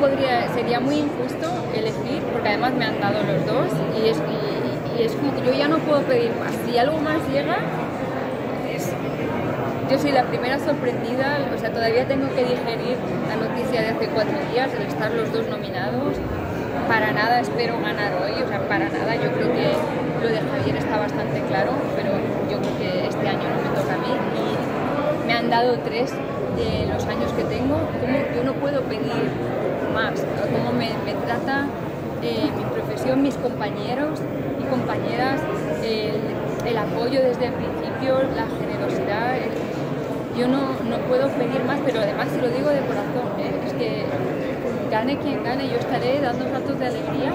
podría, sería muy injusto elegir, porque además me han dado los dos y es, y, y es como que yo ya no puedo pedir más. Si algo más llega, es, yo soy la primera sorprendida, o sea, todavía tengo que digerir la noticia de hace cuatro días, el estar los dos nominados. Para nada espero ganar hoy, o sea, para nada. Yo creo que lo de Javier está bastante claro, pero yo creo que este año no me toca a mí. Y me han dado tres de los años que tengo, como yo no puedo me, trata eh, mi profesión, mis compañeros y compañeras, el, apoyo desde el principio, la generosidad. Yo no, no, puedo pedir más, pero además si lo digo de corazón, eh, es que gane quien gane, yo estaré dando ratos de alegría